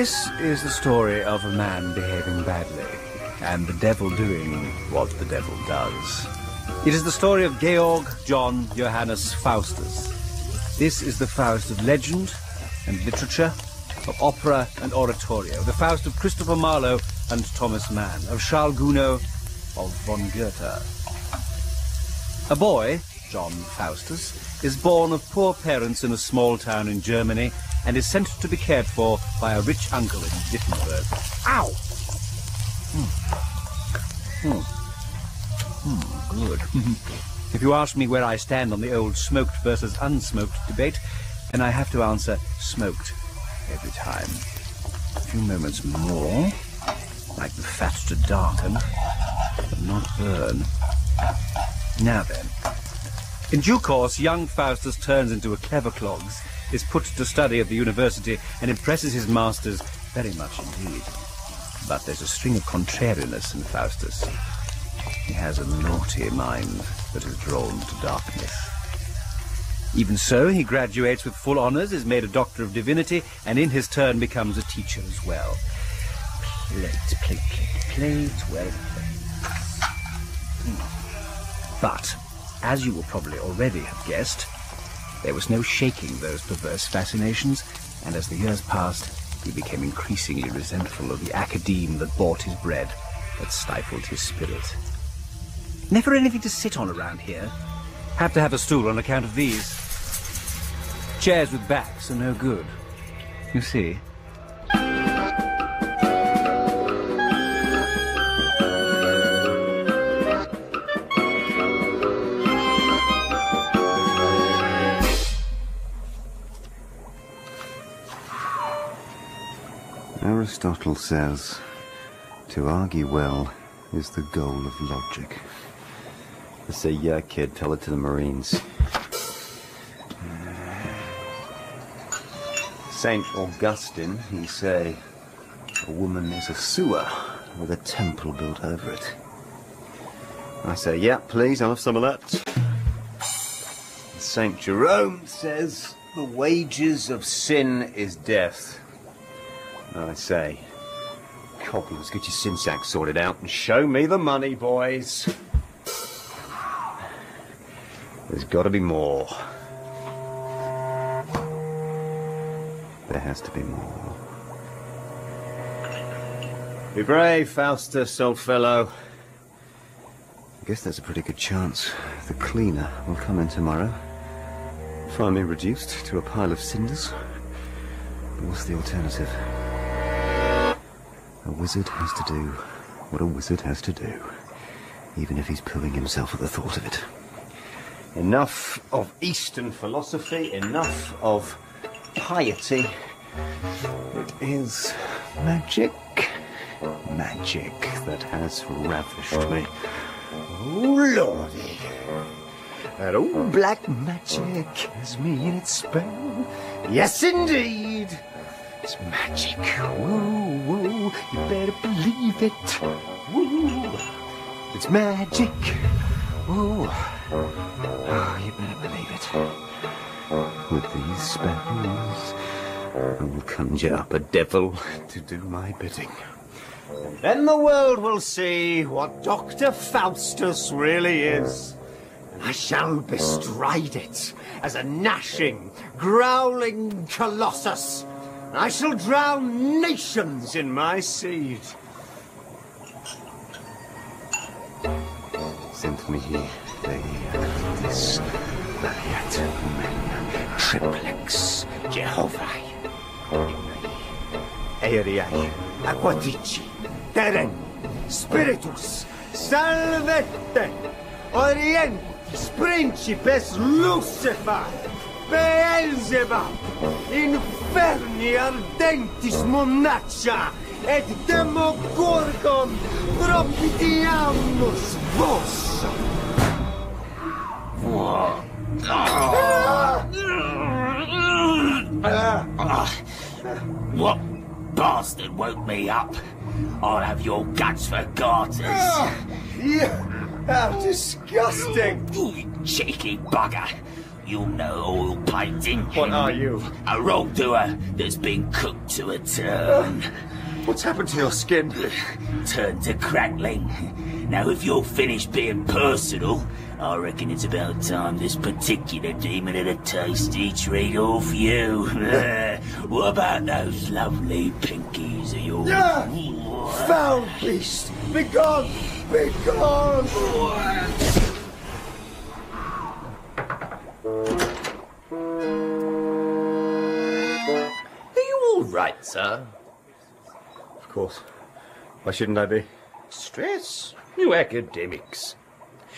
This is the story of a man behaving badly, and the devil doing what the devil does. It is the story of Georg John Johannes Faustus. This is the Faust of legend and literature, of opera and oratorio, the Faust of Christopher Marlowe and Thomas Mann, of Charles Gounod, of von Goethe. A boy, John Faustus, is born of poor parents in a small town in Germany and is sent to be cared for by a rich uncle in Wittenberg. Ow! Hmm. Hmm. Hmm, good. if you ask me where I stand on the old smoked versus unsmoked debate, then I have to answer smoked every time. A few moments more, like the fat to darken, but not burn. Now then. In due course, young Faustus turns into a clever clogs, is put to study at the university, and impresses his masters very much indeed. But there's a string of contrariness in Faustus. He has a naughty mind that is drawn to darkness. Even so, he graduates with full honors, is made a doctor of divinity, and in his turn becomes a teacher as well. Plate, plate, plate, plate, well played. Hmm. But, as you will probably already have guessed, there was no shaking those perverse fascinations, and as the years passed, he became increasingly resentful of the academe that bought his bread, that stifled his spirit. Never anything to sit on around here. Have to have a stool on account of these. Chairs with backs are no good. You see? Aristotle says, to argue well is the goal of logic. I say, yeah, kid, tell it to the Marines. Saint Augustine, he say, a woman is a sewer with a temple built over it. I say, yeah, please, I'll have some of that. Saint Jerome says, the wages of sin is death. Oh, I say, cobblers, get your sin sack sorted out and show me the money, boys. There's got to be more. There has to be more. Be brave, Faustus, old fellow. I guess there's a pretty good chance the cleaner will come in tomorrow. Find me reduced to a pile of cinders. But what's the alternative? A wizard has to do what a wizard has to do, even if he's pulling himself at the thought of it. Enough of Eastern philosophy, enough of piety. It is magic, magic that has ravished me. Oh, lordy. That old black magic has me in its spell. Yes, indeed. It's magic. Whoa, You better believe it. It's magic. Oh, you better believe it. With these spells, I will conjure up a devil to do my bidding. Then the world will see what Dr. Faustus really is. And I shall bestride it as a gnashing, growling colossus. I shall drown nations in my seed. Sent me they this variat men triplex Jehovah. Aeriae, aquatici, terreni, spiritus, salvete, orientis, principes Lucifer, Beelzebub, inferni ardentis monaccia, et demogorgon propitiamus vos. What bastard woke me up? I'll have your guts for garters. Ah, you, how disgusting! You cheeky bugger. You'll know oil painting. What are you? A wrongdoer that's been cooked to a turn. What's happened to your skin? Turned to crackling. Now, if you're finished being personal, I reckon it's about time this particular demon had a tasty treat off you. what about those lovely pinkies of yours? Yeah! Foul beast! Begone! Begone! Are you all right, sir? Of course. Why shouldn't I be? Stress? You academics.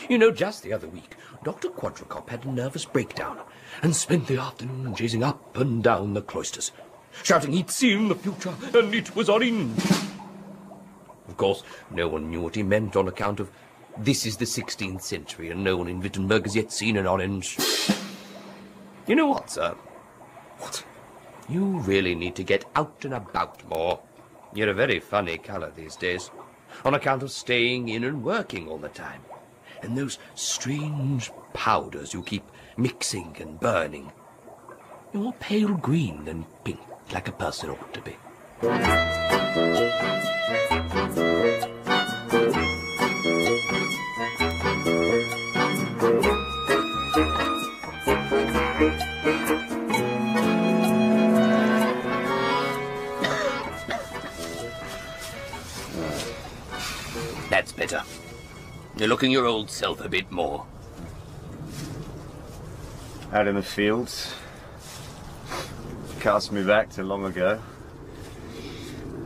You know, just the other week, Dr. Quadricop had a nervous breakdown and spent the afternoon chasing up and down the cloisters, shouting he'd seen the future and it was orange. Of course, no one knew what he meant on account of this is the 16th century and no one in Wittenberg has yet seen an orange. You know what, sir? What? You really need to get out and about more. You're a very funny colour these days, on account of staying in and working all the time. And those strange powders you keep mixing and burning. You're more pale green than pink, like a person ought to be. That's better. You're looking your old self a bit more. Out in the fields. Cast me back to long ago.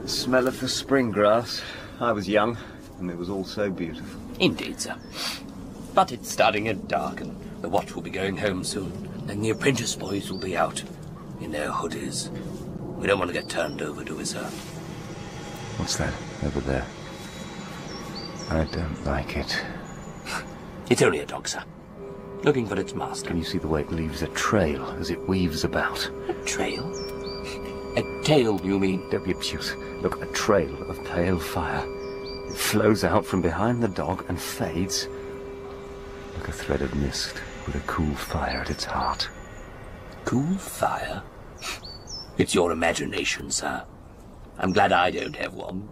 The smell of the spring grass. I was young, and it was all so beautiful. Indeed, sir. But it's starting to get dark, and the watch will be going home soon, and the apprentice boys will be out in their hoodies. We don't want to get turned over, do we, sir? What's that over there? I don't like it. It's only a dog, sir. Looking for its master. Can you see the way it leaves a trail as it weaves about? A trail? A tail, you mean? Don't be obtuse. Look, a trail of pale fire. It flows out from behind the dog and fades like a thread of mist with a cool fire at its heart. Cool fire? It's your imagination, sir. I'm glad I don't have one.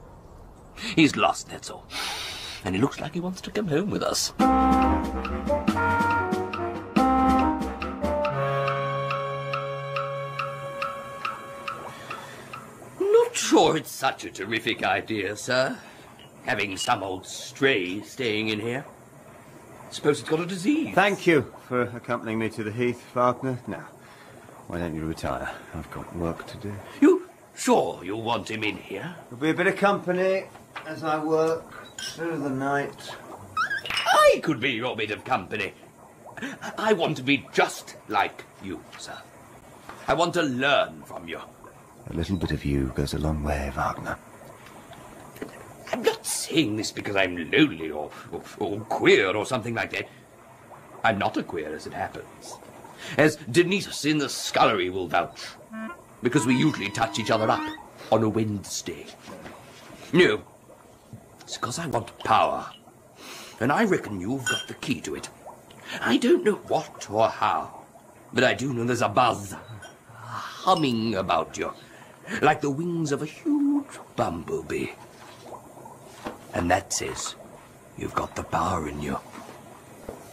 He's lost, that's all. And he looks like he wants to come home with us. Not sure it's such a terrific idea, sir. Having some old stray staying in here. Suppose it's got a disease. Thank you for accompanying me to the heath, Wagner. Now, why don't you retire? I've got work to do. You sure you want him in here? There'll be a bit of company as I work through the night. I could be your bit of company. I want to be just like you, sir. I want to learn from you. A little bit of you goes a long way, Wagner. I'm not saying this because I'm lonely or, or, or queer or something like that. I'm not a queer, as it happens. As Denise in the scullery will vouch. Because we usually touch each other up on a Wednesday. No, it's because I want power. And I reckon you've got the key to it. I don't know what or how, but I do know there's a buzz, a humming about you, like the wings of a huge bumblebee. And that says you've got the power in you.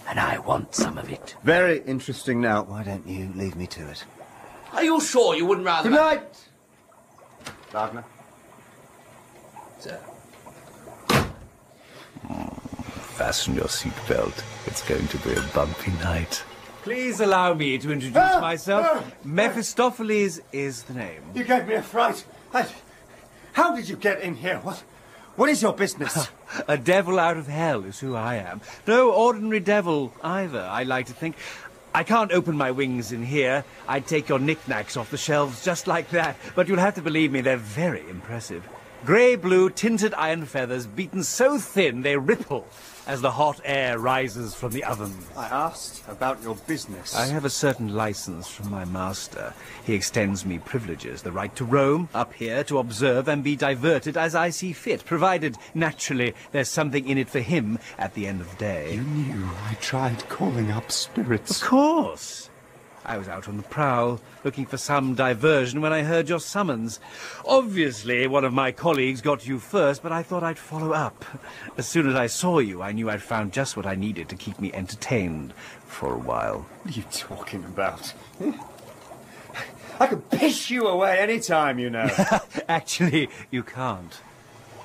And I want some of it. Very interesting now. Why don't you leave me to it? Are you sure you wouldn't rather... Good night! Wagner. Sir. Fasten your seatbelt. It's going to be a bumpy night. Please allow me to introduce Ah, myself. ah. Mephistopheles is the name. You gave me a fright. I... How did you get in here? What? What is your business? A devil out of hell is who I am. No ordinary devil either, I like to think. I can't open my wings in here. I'd take your knickknacks off the shelves just like that. But you'll have to believe me, they're very impressive. Grey-blue tinted iron feathers beaten so thin they ripple as the hot air rises from the oven. I asked about your business. I have a certain license from my master. He extends me privileges, the right to roam up here, to observe and be diverted as I see fit, provided, naturally, there's something in it for him at the end of the day. You knew I tried calling up spirits. Of course. I was out on the prowl, looking for some diversion when I heard your summons. Obviously, one of my colleagues got you first, but I thought I'd follow up. As soon as I saw you, I knew I'd found just what I needed to keep me entertained for a while. What are you talking about? I could piss you away any time, you know. Actually, you can't.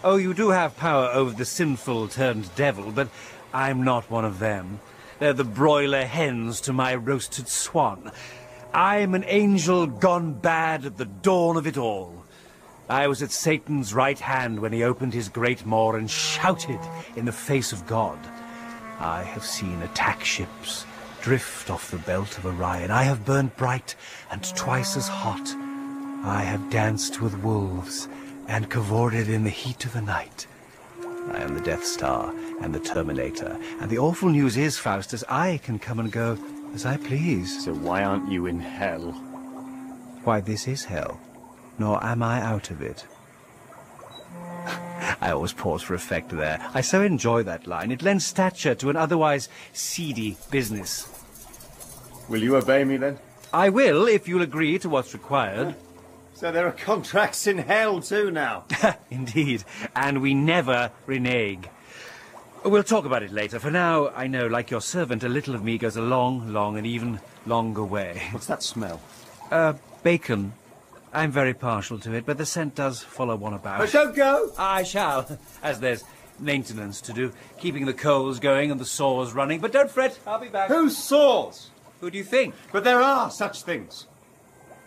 Oh, you do have power over the sinful turned devil, but I'm not one of them. They're the broiler hens to my roasted swan. I'm an angel gone bad at the dawn of it all. I was at Satan's right hand when he opened his great maw and shouted in the face of God. I have seen attack ships drift off the belt of Orion. I have burned bright and twice as hot. I have danced with wolves and cavorted in the heat of the night. I am the Death Star and the Terminator. And the awful news is, Faustus, I can come and go as I please. so why aren't you in hell? Why, this is hell. Nor am I out of it. I always pause for effect there. I so enjoy that line. It lends stature to an otherwise seedy business. Will you obey me then? I will, if you'll agree to what's required. So there are contracts in hell too now. Indeed. And we never renege. We'll talk about it later. For now, I know, like your servant, a little of me goes a long, long, and even longer way. What's that smell? Uh, bacon. I'm very partial to it, but the scent does follow one about. I don't go! I shall, as there's maintenance to do, keeping the coals going and the saws running. But don't fret, I'll be back. Who saws? Who do you think? But there are such things.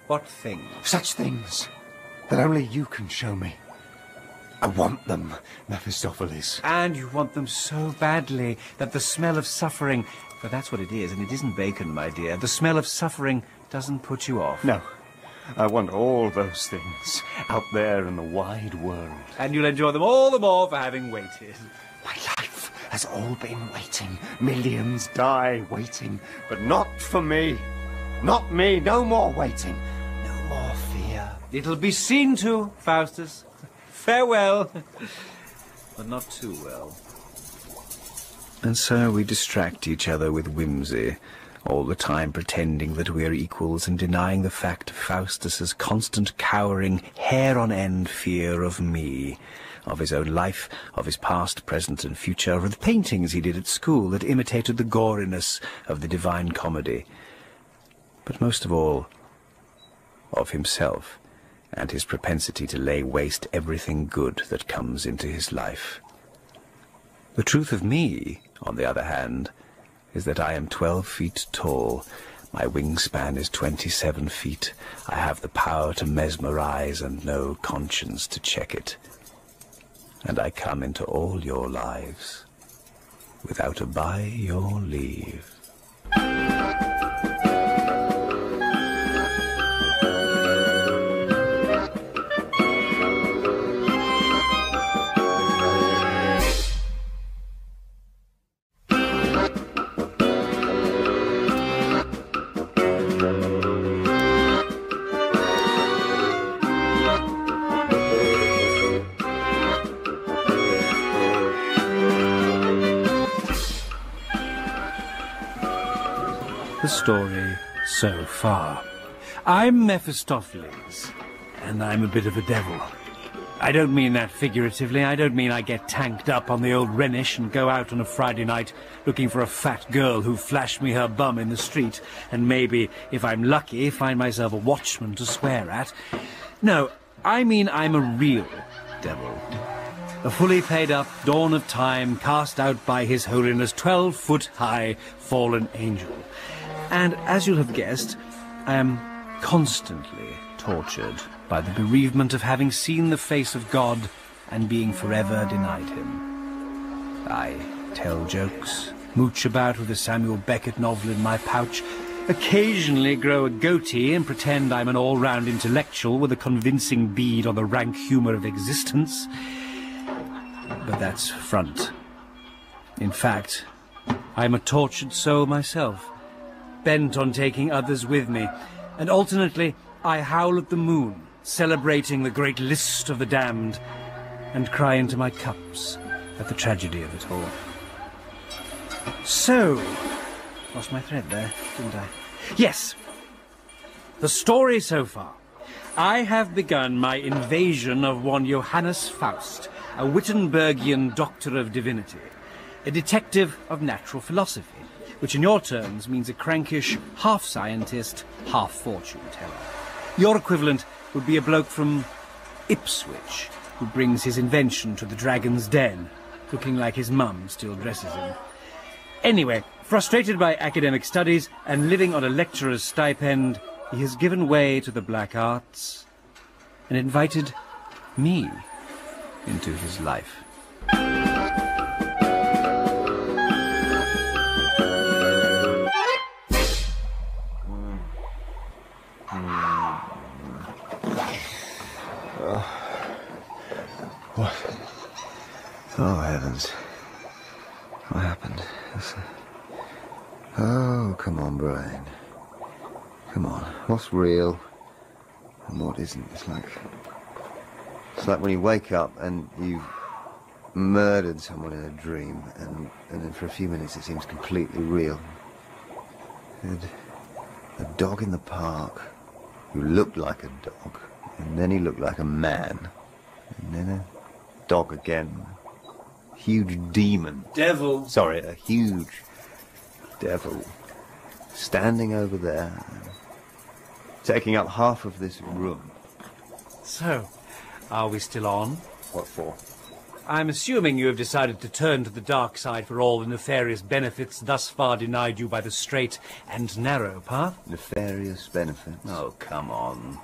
What things? Such things that only you can show me. I want them, Mephistopheles. And you want them so badly that the smell of suffering, for that's what it is, and it isn't bacon, my dear, the smell of suffering doesn't put you off. No, I want all those things out there in the wide world. And you'll enjoy them all the more for having waited. My life has all been waiting. Millions die waiting, but not for me. Not me. No more waiting. No more fear. It'll be seen to, Faustus. Farewell. but not too well. And so we distract each other with whimsy, all the time pretending that we are equals and denying the fact of Faustus's constant cowering, hair-on-end fear of me, of his own life, of his past, present, and future, of the paintings he did at school that imitated the goriness of the Divine Comedy. But most of all, of himself and his propensity to lay waste everything good that comes into his life. The truth of me, on the other hand, is that I am twelve feet tall. My wingspan is twenty-seven feet. I have the power to mesmerize and no conscience to check it. And I come into all your lives without a by your leave. Story so far. I'm Mephistopheles, and I'm a bit of a devil. I don't mean that figuratively. I don't mean I get tanked up on the old Rhenish and go out on a Friday night looking for a fat girl who flashed me her bum in the street, and maybe, if I'm lucky, find myself a watchman to swear at. No, I mean I'm a real devil. A fully paid up, dawn of time, cast out by His Holiness, twelve foot high, fallen angel. And as you'll have guessed, I am constantly tortured by the bereavement of having seen the face of God and being forever denied him. I tell jokes, mooch about with a Samuel Beckett novel in my pouch, occasionally grow a goatee and pretend I'm an all-round intellectual with a convincing bead on the rank humour of existence. But that's front. In fact, I'm a tortured soul myself bent on taking others with me, and alternately I howl at the moon, celebrating the great list of the damned, and cry into my cups at the tragedy of it all. So, lost my thread there, didn't I? Yes, The story so far. I have begun my invasion of one Johannes Faust, a Wittenbergian doctor of divinity, a detective of natural philosophy, which in your terms means a crankish half-scientist, half-fortune teller. Your equivalent would be a bloke from Ipswich, who brings his invention to the Dragon's Den, looking like his mum still dresses him. Anyway, frustrated by academic studies and living on a lecturer's stipend, he has given way to the black arts and invited me into his life. Oh, heavens. What happened? Oh, come on, Brian. Come on. What's real and what isn't? It's like. It's like when you wake up and you've murdered someone in a dream, and, and then for a few minutes it seems completely real. And a dog in the park who looked like a dog, and then he looked like a man, and then a dog again. Huge demon. Devil. Sorry, a huge devil standing over there, taking up half of this room. So, are we still on? What for? I'm assuming you have decided to turn to the dark side for all the nefarious benefits thus far denied you by the straight and narrow path. Nefarious benefits. Oh, come on.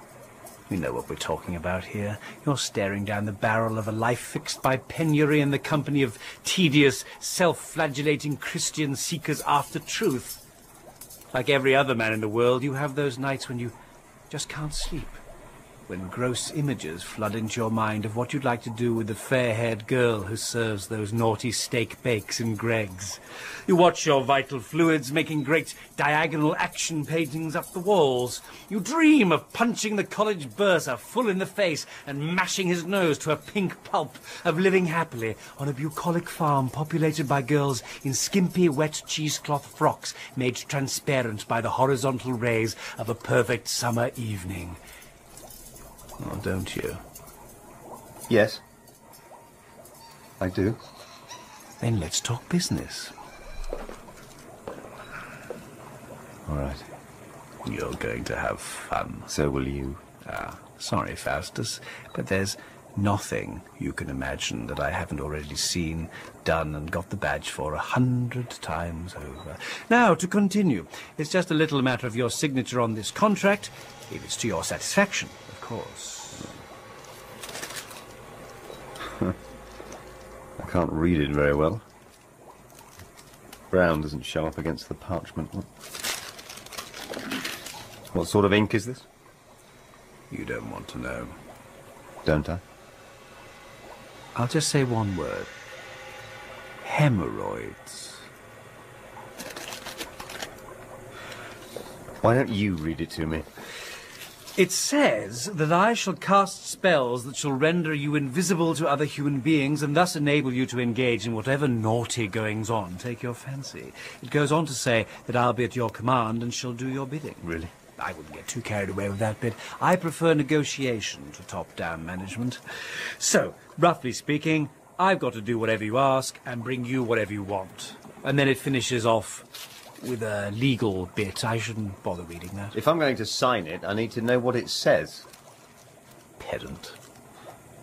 We know what we're talking about here. You're staring down the barrel of a life fixed by penury in the company of tedious, self-flagellating Christian seekers after truth. Like every other man in the world, you have those nights when you just can't sleep. When gross images flood into your mind of what you'd like to do with the fair-haired girl who serves those naughty steak bakes in Greggs. You watch your vital fluids making great diagonal action paintings up the walls. You dream of punching the college bursar full in the face and mashing his nose to a pink pulp, of living happily on a bucolic farm populated by girls in skimpy wet cheesecloth frocks made transparent by the horizontal rays of a perfect summer evening. Oh, don't you? Yes. I do. Then let's talk business. All right. You're going to have fun. So will you. Ah, sorry, Faustus, but there's nothing you can imagine that I haven't already seen, done, and got the badge for a hundred times over. Now, to continue, it's just a little matter of your signature on this contract, if it's to your satisfaction, course. I can't read it very well. Brown doesn't show up against the parchment. What sort of ink is this? You don't want to know. Don't I? I'll just say one word. Hemorrhoids. Why don't you read it to me? It says that I shall cast spells that shall render you invisible to other human beings and thus enable you to engage in whatever naughty goings on take your fancy. It goes on to say that I'll be at your command and shall do your bidding. Really? I wouldn't get too carried away with that bit. I prefer negotiation to top-down management. So, roughly speaking, I've got to do whatever you ask and bring you whatever you want. And then it finishes off with a legal bit. I shouldn't bother reading that. If I'm going to sign it, I need to know what it says. pedant.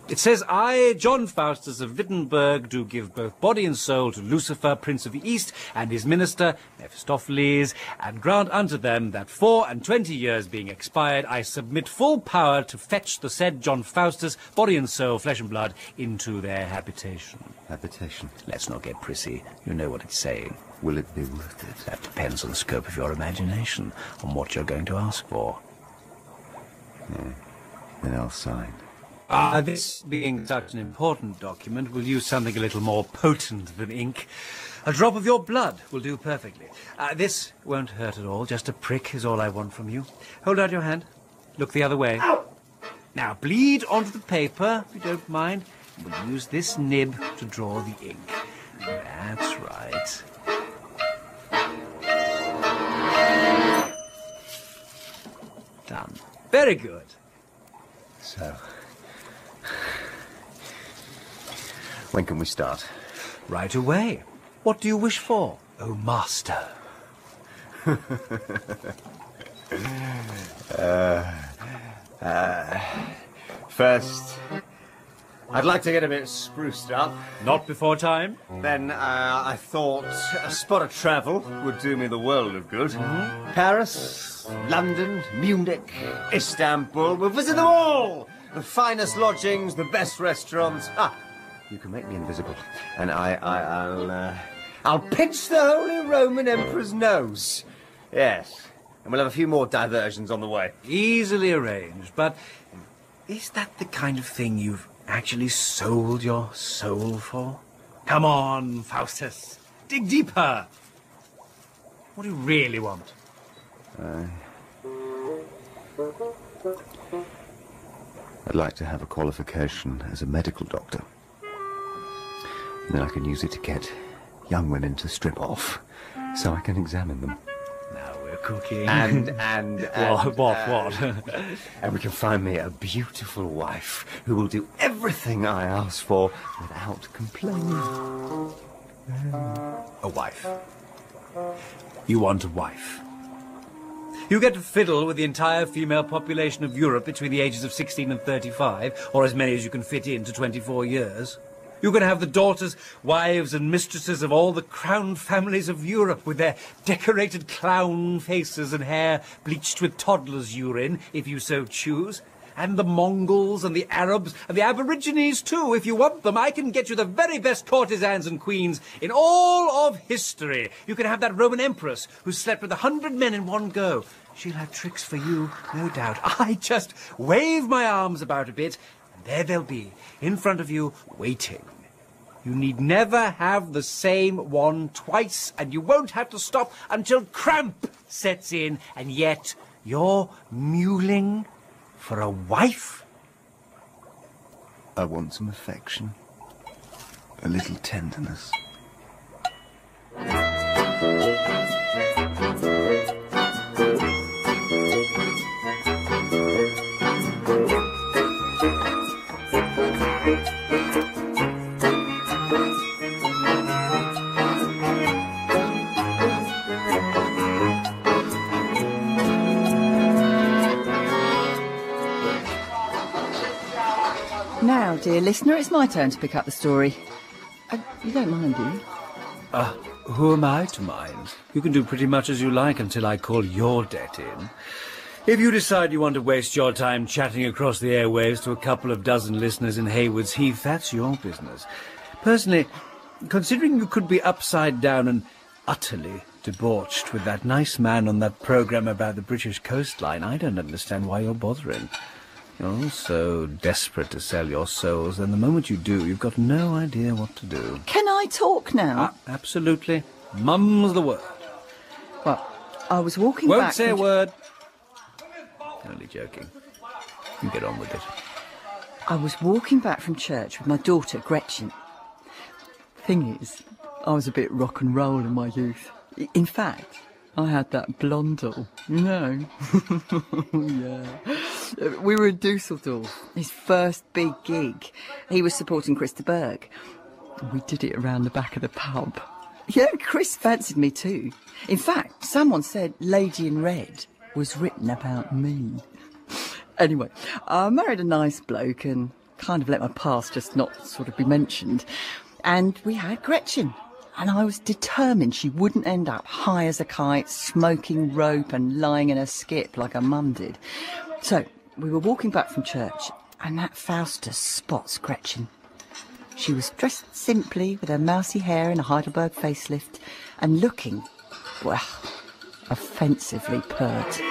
It says, I, John Faustus of Wittenberg, do give both body and soul to Lucifer, Prince of the East, and his minister, Mephistopheles, and grant unto them that four and twenty years being expired, I submit full power to fetch the said John Faustus, body and soul, flesh and blood, into their habitation. Habitation. Let's not get prissy. You know what it's saying. Will it be worth it? That depends on the scope of your imagination, on what you're going to ask for. Then I'll sign. Ah, this being such an important document, we'll use something a little more potent than ink. A drop of your blood will do perfectly. Uh, this won't hurt at all. Just a prick is all I want from you. Hold out your hand. Look the other way. Ow! Now, bleed onto the paper, if you don't mind. We'll use this nib to draw the ink. That's right. Done. Very good. So. When can we start? Right away. What do you wish for, O Master? First, I'd like to get a bit spruced up. Not before time? Then uh, I thought a spot of travel would do me the world of good. Paris, London, Munich, Istanbul. We'll visit them all. The finest lodgings, the best restaurants. Ah, you can make me invisible, and I, I, I'll, uh, I'll pinch the Holy Roman Emperor's nose. Yes, and we'll have a few more diversions on the way. Easily arranged, but is that the kind of thing you've actually sold your soul for? Come on, Faustus. Dig deeper. What do you really want? I'd like to have a qualification as a medical doctor. Then I can use it to get young women to strip off, so I can examine them. Now we're cooking. And and, and what? What? uh, what? and we can find me a beautiful wife who will do everything I ask for without complaining. a wife. You want a wife. You get to fiddle with the entire female population of Europe between the ages of 16 and 35, or as many as you can fit into 24 years. You can have the daughters, wives, and mistresses of all the crowned families of Europe with their decorated clown faces and hair bleached with toddler's urine, if you so choose. And the Mongols and the Arabs and the Aborigines too, if you want them. I can get you the very best courtesans and queens in all of history. You can have that Roman empress who slept with a hundred men in one go. She'll have tricks for you, no doubt. I just wave my arms about a bit, and there they'll be, in front of you, waiting. You need never have the same one twice, and you won't have to stop until cramp sets in, and yet you're mewling for a wife? I want some affection, a little tenderness. Dear listener, it's my turn to pick up the story. Uh, you don't mind, do you? Uh, who am I to mind? You can do pretty much as you like until I call your debt in. If you decide you want to waste your time chatting across the airwaves to a couple of dozen listeners in Haywards Heath, that's your business. Personally, considering you could be upside down and utterly debauched with that nice man on that programme about the British coastline, I don't understand why you're bothering. You're so desperate to sell your souls, and the moment you do, you've got no idea what to do. Can I talk now? Ah, absolutely. Mum's the word. well, I was walking Won't back. say a word. Only joking. You get on with it. I was walking back from church with my daughter, Gretchen. Thing is, I was a bit rock and roll in my youth. In fact, I had that blondel. No. yeah. Uh, we were in Dusseldorf, his first big gig. He was supporting Chris de Burgh. We did it around the back of the pub. Yeah, Chris fancied me too. In fact, someone said Lady in Red was written about me. Anyway, I married a nice bloke and kind of let my past just not sort of be mentioned. And we had Gretchen. And I was determined she wouldn't end up high as a kite, smoking rope and lying in a skip like her mum did. So we were walking back from church and that Faustus spots Gretchen. She was dressed simply with her mousy hair and a Heidelberg facelift and looking, well, offensively pert.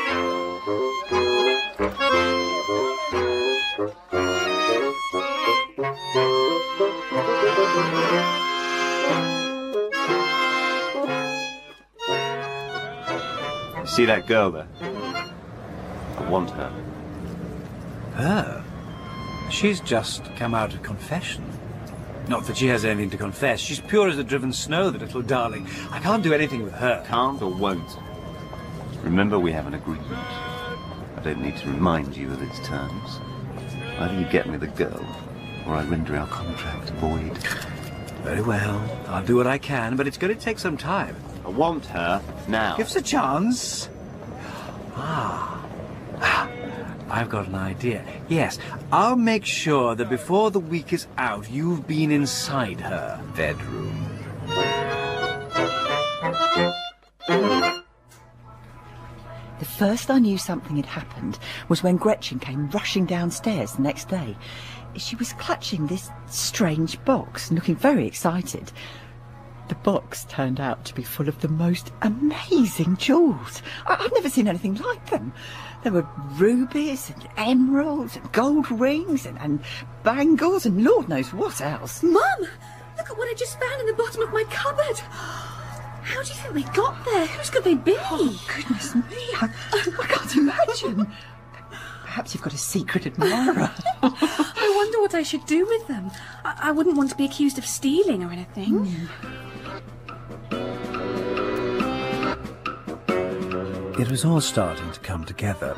See that girl there? I want her. Her? She's just come out of confession. Not that she has anything to confess. She's pure as the driven snow, the little darling. I can't do anything with her. Can't or won't. Remember, we have an agreement. I don't need to remind you of its terms. Either you get me the girl, or I render our contract void. Very well. I'll do what I can, but it's going to take some time. I want her now. Give us a chance. Ah. Ah. I've got an idea. Yes, I'll make sure that before the week is out, you've been inside her bedroom. The first I knew something had happened was when Gretchen came rushing downstairs the next day. She was clutching this strange box and looking very excited. The box turned out to be full of the most amazing jewels. I- I've never seen anything like them. There were rubies and emeralds and gold rings and, and bangles and Lord knows what else. Mum, look at what I just found in the bottom of my cupboard. How do you think they got there? Whose could they be? Oh, Goodness me, I, I can't imagine. Perhaps you've got a secret admirer. I wonder what I should do with them. I, I wouldn't want to be accused of stealing or anything. Hmm. It was all starting to come together.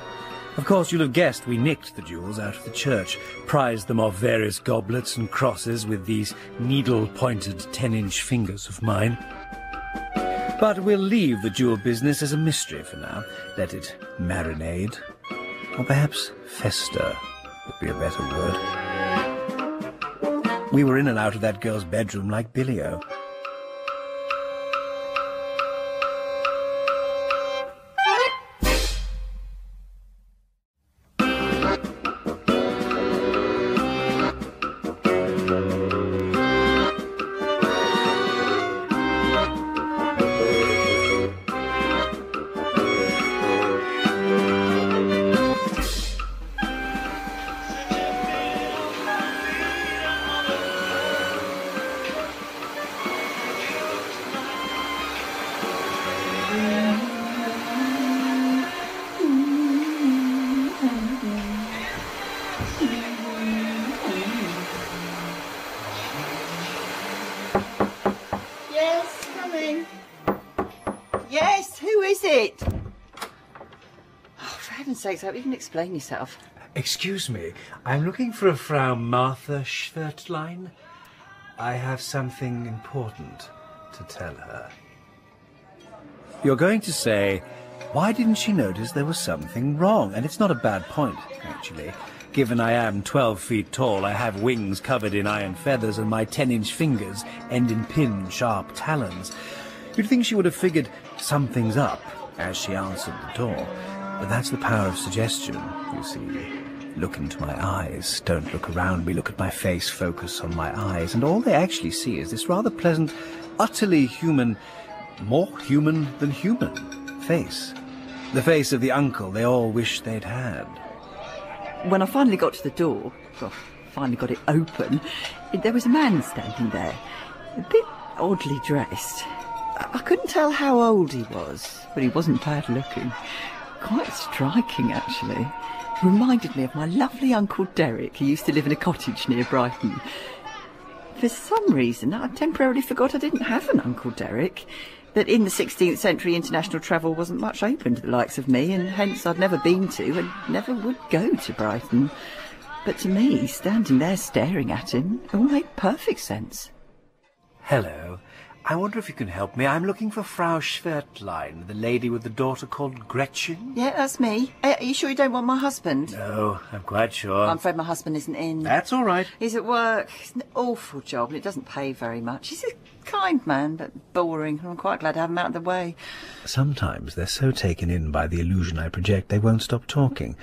Of course, you'll have guessed we nicked the jewels out of the church, prized them off various goblets and crosses with these needle-pointed ten-inch fingers of mine. But we'll leave the jewel business as a mystery for now. Let it marinade. Or perhaps fester would be a better word. We were in and out of that girl's bedroom like Billy-O. Sakes, I hope you can explain yourself. Excuse me, I'm looking for a Frau Martha Schwertlein. I have something important to tell her. You're going to say, why didn't she notice there was something wrong? And it's not a bad point, actually. Given I am 12 feet tall, I have wings covered in iron feathers, and my 10-inch fingers end in pin-sharp talons. You'd think she would have figured something's up as she answered the door. But that's the power of suggestion, you see. Look into my eyes. Don't look around me. Look at my face. Focus on my eyes. And all they actually see is this rather pleasant, utterly human, more human than human face. The face of the uncle they all wish they'd had. When I finally got to the door, well, finally got it open, there was a man standing there, a bit oddly dressed. I I couldn't tell how old he was, but he wasn't bad looking. Quite striking, actually. Reminded me of my lovely Uncle Derek, who used to live in a cottage near Brighton. For some reason, I temporarily forgot I didn't have an Uncle Derek. That in the 16th century, international travel wasn't much open to the likes of me, and hence I'd never been to and never would go to Brighton. But to me, standing there staring at him, it all made perfect sense. Hello. I wonder if you can help me. I'm looking for Frau Schwertlein, the lady with the daughter called Gretchen. Yeah, that's me. Uh, are you sure you don't want my husband? No, I'm quite sure. I'm afraid my husband isn't in. That's all right. He's at work. It's an awful job and it doesn't pay very much. He's a kind man, but boring. I'm quite glad to have him out of the way. Sometimes they're so taken in by the illusion I project they won't stop talking.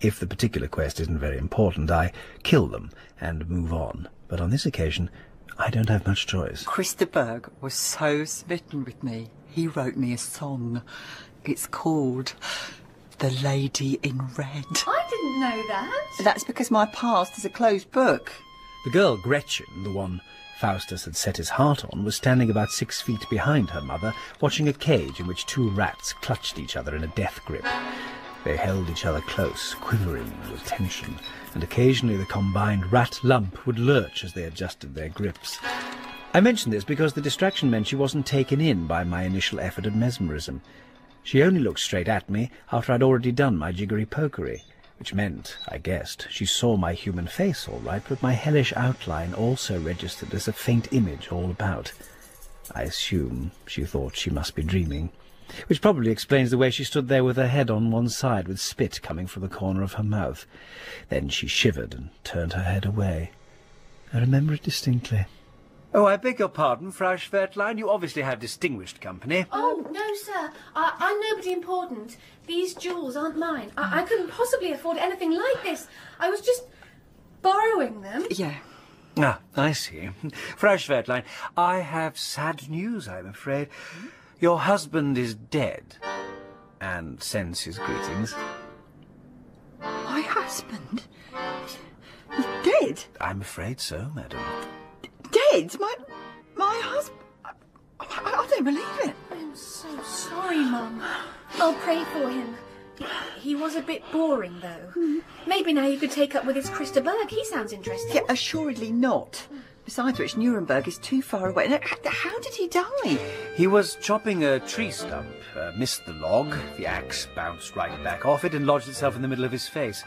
If the particular quest isn't very important, I kill them and move on. But on this occasion, I don't have much choice. Chris de Burgh was so smitten with me. He wrote me a song. It's called The Lady in Red. I didn't know that. That's because my past is a closed book. The girl Gretchen, the one Faustus had set his heart on, was standing about six feet behind her mother, watching a cage in which two rats clutched each other in a death grip. They held each other close, quivering with tension, and occasionally the combined rat lump would lurch as they adjusted their grips. I mention this because the distraction meant she wasn't taken in by my initial effort at mesmerism. She only looked straight at me after I'd already done my jiggery-pokery, which meant, I guessed, she saw my human face all right, but my hellish outline also registered as a faint image all about. I assume she thought she must be dreaming, which probably explains the way she stood there with her head on one side with spit coming from the corner of her mouth. Then she shivered and turned her head away. I remember it distinctly. Oh, I beg your pardon, Frau Schwertlein. You obviously have distinguished company. Oh, no, sir. I, I'm nobody important. These jewels aren't mine. I, I couldn't possibly afford anything like this. I was just borrowing them. Yeah. Ah, I see. Frau Schwertlein, I have sad news, I'm afraid. Your husband is dead, and sends his greetings. My husband? He's dead? I'm afraid so, madam. Dead? My, my husband? I, I, I don't believe it. I'm so sorry, Mum. I'll pray for him. He, he was a bit boring, though. Hmm. Maybe now you could take up with his Chris de Burgh. He sounds interesting. Yeah, assuredly not. Besides which, Nuremberg is too far away. Now, How did he die? He was chopping a tree stump, uh, missed the log, the axe bounced right back off it and lodged itself in the middle of his face.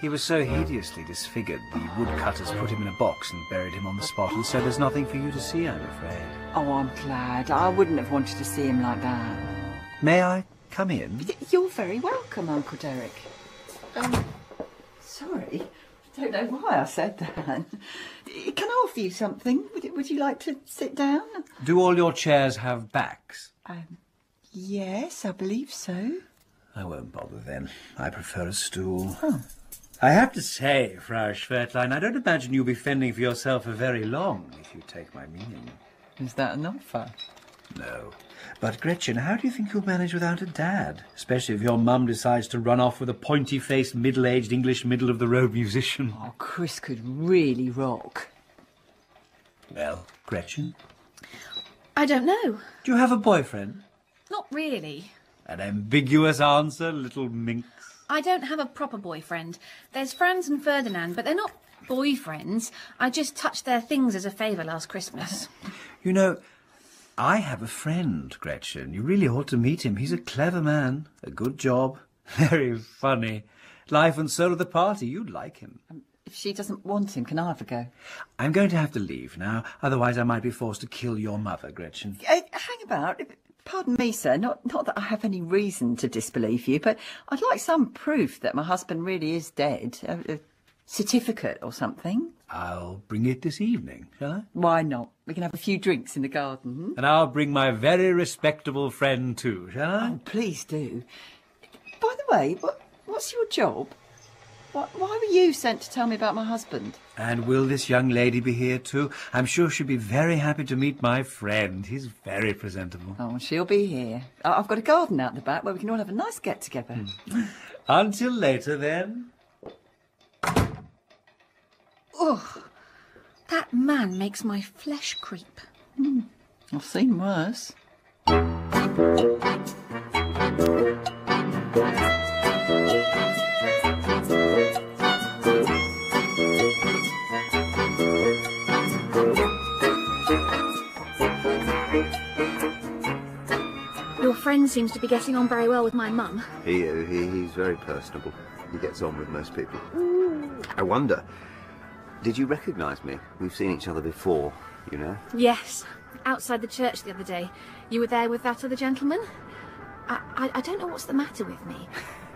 He was so hideously disfigured, the woodcutters put him in a box and buried him on the spot, and so there's nothing for you to see, I'm afraid. Oh, I'm glad. I wouldn't have wanted to see him like that. May I come in? You're very welcome, Uncle Derek. Um, sorry. I don't know why I said that. Can I offer you something? Would, would you like to sit down? Do all your chairs have backs? Um, yes, I believe so. I won't bother then. I prefer a stool. I have to say, Frau Schwertlein, I don't imagine you'll be fending for yourself for very long, if you take my meaning. Is that an offer? No. But, Gretchen, how do you think you'll manage without a dad? Especially if your mum decides to run off with a pointy-faced, middle-aged English middle-of-the-road musician. Oh, Chris could really rock. Well, Gretchen, I don't know. do you have a boyfriend? Not really. An ambiguous answer, little minx. I don't have a proper boyfriend. There's Franz and Ferdinand, but they're not boyfriends. I just touched their things as a favour last Christmas. You know, I have a friend, Gretchen. You really ought to meet him. He's a clever man, a good job, very funny. Life and soul of the party. You'd like him. If she doesn't want him, can I have a go? I'm going to have to leave now, otherwise I might be forced to kill your mother, Gretchen. Uh, hang about. Pardon me, sir. Not, not that I have any reason to disbelieve you, but I'd like some proof that my husband really is dead. A, a certificate or something. I'll bring it this evening, shall I? Why not? We can have a few drinks in the garden. hmm? And I'll bring my very respectable friend too, shall I? Oh, please do. By the way, what, what's your job? Why, why were you sent to tell me about my husband? And will this young lady be here too? I'm sure she'll be very happy to meet my friend. He's very presentable. Oh, she'll be here. I- I've got a garden out the back where we can all have a nice get together. Until later, then. Ugh. That man makes my flesh creep. Mm. I've seen worse. Your friend seems to be getting on very well with my mum. He, he, he's very personable. He gets on with most people. I wonder, did you recognise me? We've seen each other before, you know. Yes, outside the church the other day. You were there with that other gentleman? I, I, I don't know what's the matter with me.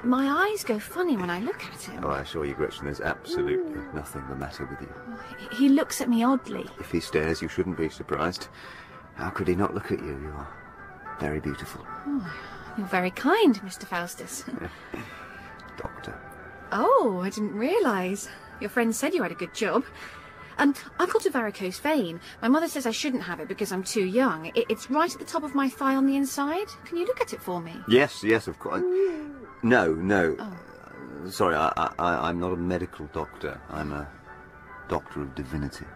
My eyes go funny when I look at him. Oh, I assure you, Gretchen, there's absolutely nothing the matter with you. He looks at me oddly. If he stares, you shouldn't be surprised. How could he not look at you? You are very beautiful, You're very kind, Mr. Faustus. Doctor. oh, I didn't realise. Your friend said you had a good job. Um, I've got a varicose vein. My mother says I shouldn't have it because I'm too young. It, it's right at the top of my thigh on the inside. Can you look at it for me? Yes, yes, of course. No, no. Uh, Sorry, I, I, I- I'm not a medical doctor. I'm a doctor of divinity.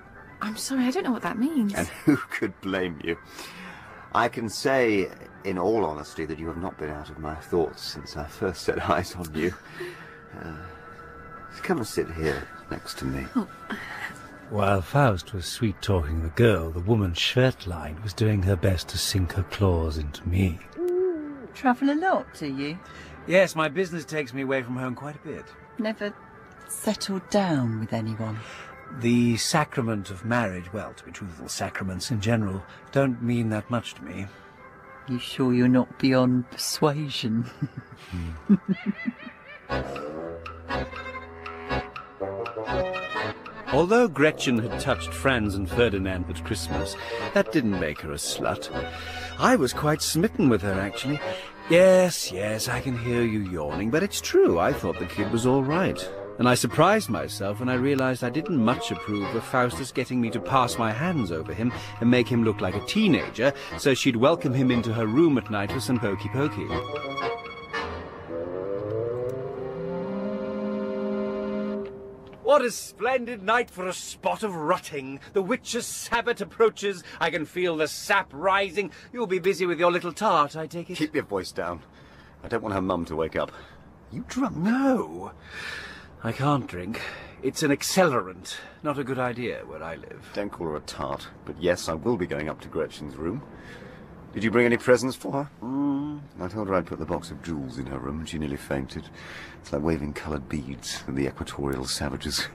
I'm sorry, I don't know what that means. And who could blame you? I can say, in all honesty, that you have not been out of my thoughts since I first set eyes on you. Uh, come and sit here next to me. Oh. While Faust was sweet-talking the girl, the woman Schwertlein was doing her best to sink her claws into me. travel a lot, do you? Yes, my business takes me away from home quite a bit. Never settled down with anyone? The sacrament of marriage, well, to be truthful, sacraments in general, don't mean that much to me. You sure you're not beyond persuasion? Although Gretchen had touched Franz and Ferdinand at Christmas, that didn't make her a slut. I was quite smitten with her, actually. Yes, yes, I can hear you yawning, but it's true. I thought the kid was all right. And I surprised myself when I realized I didn't much approve of Faustus getting me to pass my hands over him and make him look like a teenager, so she'd welcome him into her room at night with some pokey pokey. What a splendid night for a spot of rutting. The witch's sabbat approaches. I can feel the sap rising. You'll be busy with your little tart, I take it? Keep your voice down. I don't want her mum to wake up. You drunk? No. I can't drink. It's an accelerant. Not a good idea where I live. Don't call her a tart. But yes, I will be going up to Gretchen's room. Did you bring any presents for her? Mm. I told her I'd put the box of jewels in her room, and she nearly fainted. It's like waving coloured beads with the equatorial savages.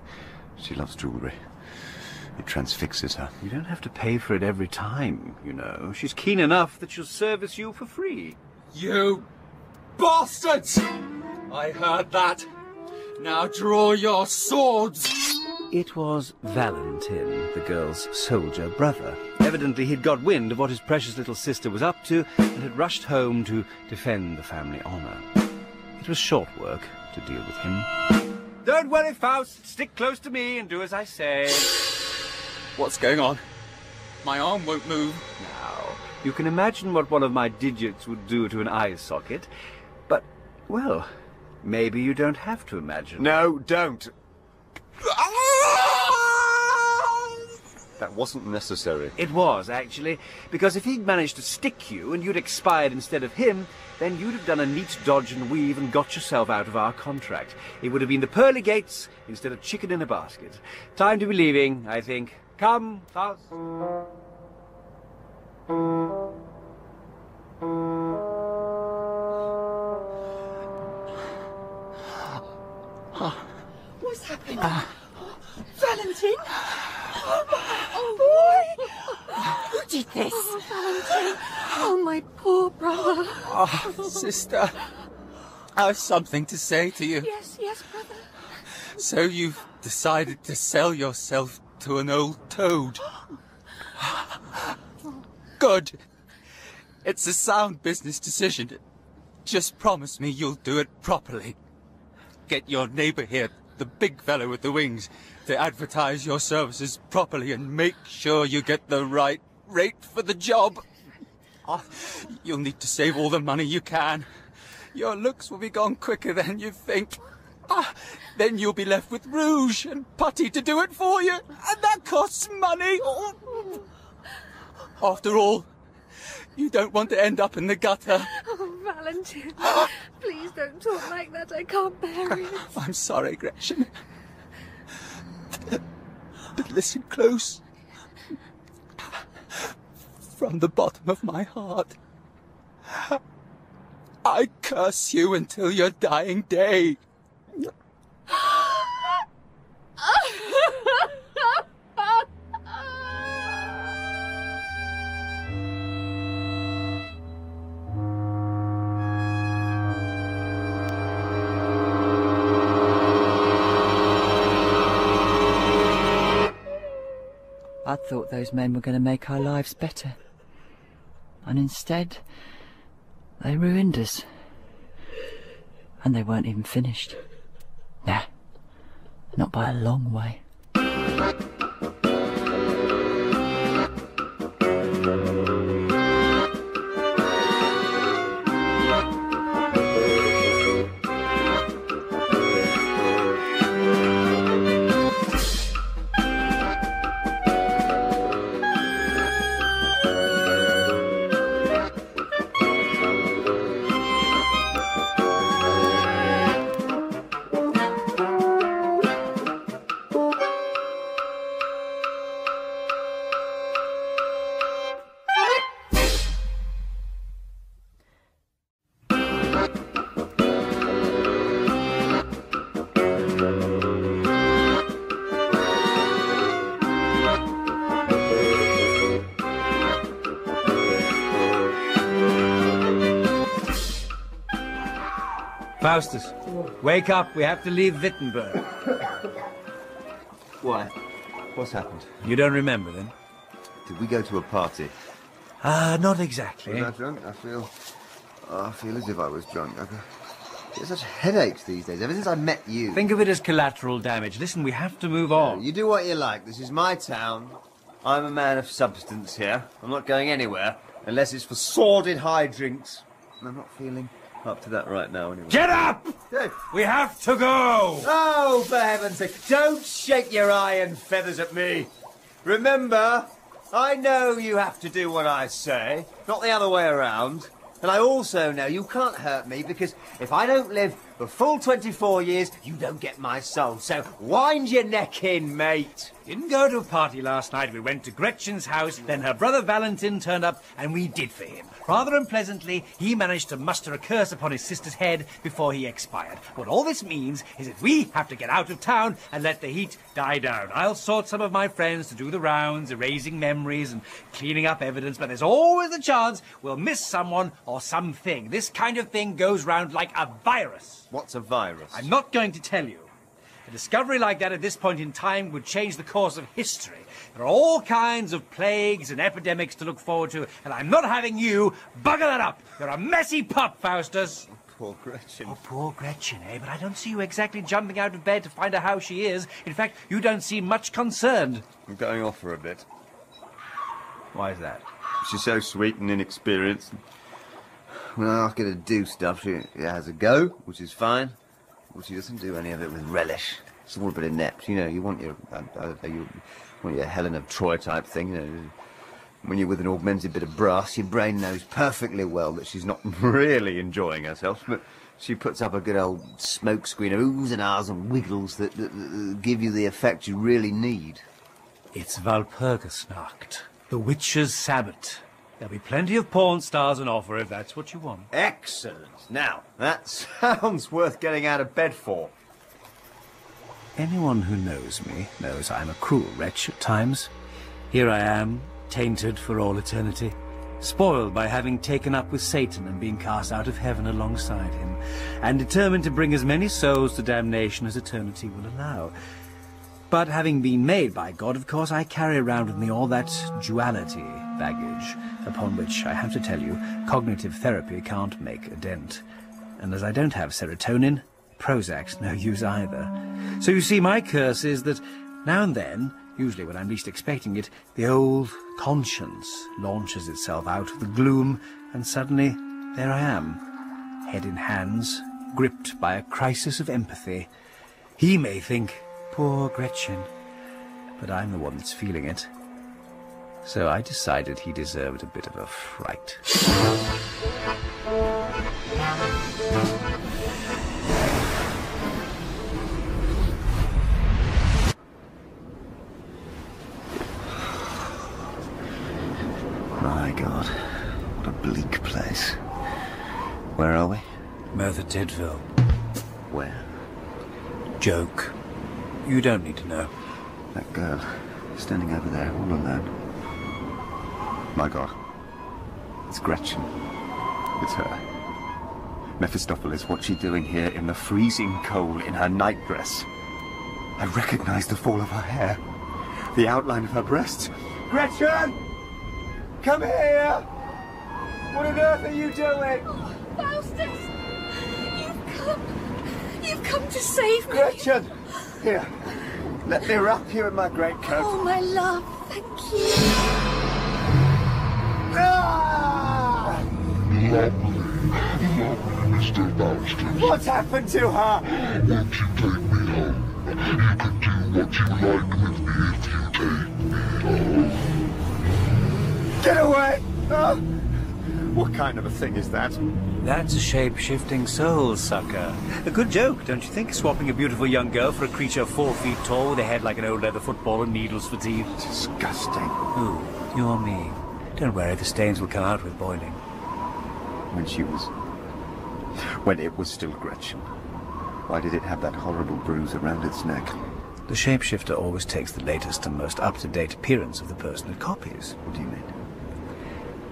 She loves jewellery. It transfixes her. You don't have to pay for it every time, you know. She's keen enough that she'll service you for free. You bastards! I heard that. Now draw your swords! It was Valentin, the girl's soldier brother. Evidently he'd got wind of what his precious little sister was up to and had rushed home to defend the family honour. It was short work to deal with him. Don't worry, Faust. Stick close to me and do as I say. What's going on? My arm won't move. Now, you can imagine what one of my digits would do to an eye socket, but, well, maybe you don't have to imagine. No, don't. That wasn't necessary. It was, actually, because if he'd managed to stick you and you'd expired instead of him, then you'd have done a neat dodge and weave and got yourself out of our contract. It would have been the pearly gates instead of chicken in a basket. Time to be leaving, I think. Come, Faust. What's happening? Valentin? Oh! Who did this? Oh, my poor brother. Oh, sister. I have something to say to you. Yes, yes, brother. So you've decided to sell yourself to an old toad? Good. It's a sound business decision. Just promise me you'll do it properly. Get your neighbour here, the big fellow with the wings, to advertise your services properly and make sure you get the right rate for the job. Ah, you'll need to save all the money you can. Your looks will be gone quicker than you think. Ah, then you'll be left with rouge and putty to do it for you, and that costs money. After all, you don't want to end up in the gutter. Oh, Valentine. Please don't talk like that. I can't bear it. I'm sorry, Gretchen. But listen close. From the bottom of my heart, I curse you until your dying day. I thought those men were going to make our lives better. And instead, they ruined us. And they weren't even finished. Nah, not by a long way. Faustus, wake up. We have to leave Wittenberg. Why? What's happened? You don't remember, then? Did we go to a party? Ah, not exactly. Was I drunk? I feel. Oh, I feel as if I was drunk. I get such headaches these days. Ever since I met you. Think of it as collateral damage. Listen, we have to move on. You do what you like. This is my town. I'm a man of substance here. I'm not going anywhere unless it's for sordid high drinks. And I'm not feeling up to that right now, anyway. Get up! We have to go! Oh, for heaven's sake, don't shake your iron feathers at me. Remember, I know you have to do what I say, not the other way around. And I also know you can't hurt me because if I don't live the full 24 years, you don't get my soul. So wind your neck in, mate. Didn't go to a party last night. We went to Gretchen's house, then her brother Valentin turned up, and we did for him. Rather unpleasantly, he managed to muster a curse upon his sister's head before he expired. What all this means is that we have to get out of town and let the heat die down. I'll sort some of my friends to do the rounds, erasing memories and cleaning up evidence, but there's always the chance we'll miss someone or something. This kind of thing goes round like a virus. What's a virus? I'm not going to tell you. A discovery like that at this point in time would change the course of history. There are all kinds of plagues and epidemics to look forward to, and I'm not having you bugger that up. You're a messy pup, Faustus. Poor Gretchen. Oh, poor Gretchen, eh? But I don't see you exactly jumping out of bed to find out how she is. In fact, you don't seem much concerned. I'm going off for a bit. Why is that? She's so sweet and inexperienced. When I ask her to do stuff, she has a go, which is fine. But she doesn't do any of it with relish. It's all a bit inept. You know, you want your, I know, you want your Helen of Troy type thing, you know. When you're with an augmented bit of brass, your brain knows perfectly well that she's not really enjoying herself, but she puts up a good old smoke screen of oohs and ahs and wiggles that, that, that give you the effect you really need. It's Walpurgisnacht, the Witches' Sabbath. There'll be plenty of porn stars on offer if that's what you want. Excellent. Now, that sounds worth getting out of bed for. Anyone who knows me knows I'm a cruel wretch at times. Here I am, tainted for all eternity, spoiled by having taken up with Satan and been cast out of heaven alongside him, and determined to bring as many souls to damnation as eternity will allow. But having been made by God, of course, I carry around with me all that duality baggage, upon which, I have to tell you, cognitive therapy can't make a dent. And as I don't have serotonin, Prozac's no use either. So you see, my curse is that now and then, usually when I'm least expecting it, the old conscience launches itself out of the gloom, and suddenly there I am, head in hands, gripped by a crisis of empathy. He may think, poor Gretchen, but I'm the one that's feeling it. So I decided he deserved a bit of a fright. My God, what a bleak place. Where are we? Merthyr Tydfil. Where? Joke. You don't need to know. That girl, standing over there, all alone. My God. It's Gretchen. It's her. Mephistopheles, what's she doing here in the freezing cold in her nightdress? I recognize the fall of her hair. The outline of her breasts. Gretchen! Come here! What on earth are you doing? Faustus! You've come. You've come to save me. Gretchen! Here, let me wrap you in my greatcoat. Oh, my love, thank you. Mr. Faustus, What's happened to her? won't you take me home? You can do what you like with me if you take me home. Get away! Ah! What kind of a thing is that? That's a shape-shifting soul sucker. A good joke, don't you think? Swapping a beautiful young girl for a creature four feet tall with a head like an old leather football and needles for teeth. Disgusting. Who? You or me? Don't worry, the stains will come out with boiling. When she was. When it was still Gretchen. Why did it have that horrible bruise around its neck? The shapeshifter always takes the latest and most up-to-date appearance of the person it copies. What do you mean?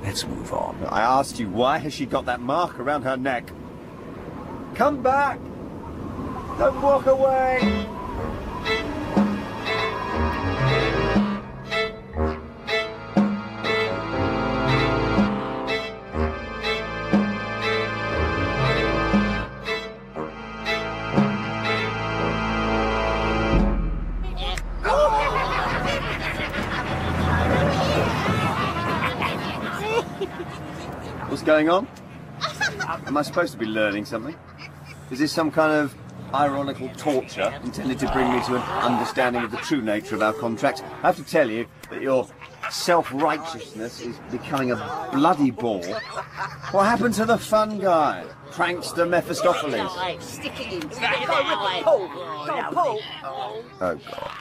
Let's move on. I asked you, why has she got that mark around her neck? Come back! Don't walk away! Going on? Am I supposed to be learning something? Is this some kind of ironical torture intended to bring me to an understanding of the true nature of our contract? I have to tell you that your self-righteousness is becoming a bloody bore. What happened to the fun guy? Prankster Mephistopheles? Oh, God.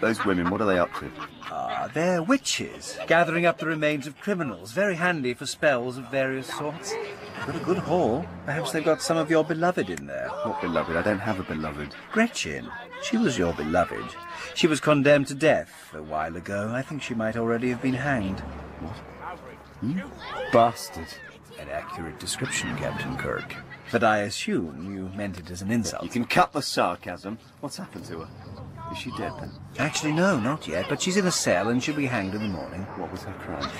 Those women, what are they up to? Ah, they're witches, gathering up the remains of criminals. Very handy for spells of various sorts. Got a good haul. Perhaps they've got some of your beloved in there. What beloved? I don't have a beloved. Gretchen. She was your beloved. She was condemned to death a while ago. I think she might already have been hanged. What? You Bastard. An accurate description, Captain Kirk. But I assume you meant it as an insult. You can cut the sarcasm. What's happened to her? Is she dead then? Actually, no, not yet. But she's in a cell and she'll be hanged in the morning. What was her crime?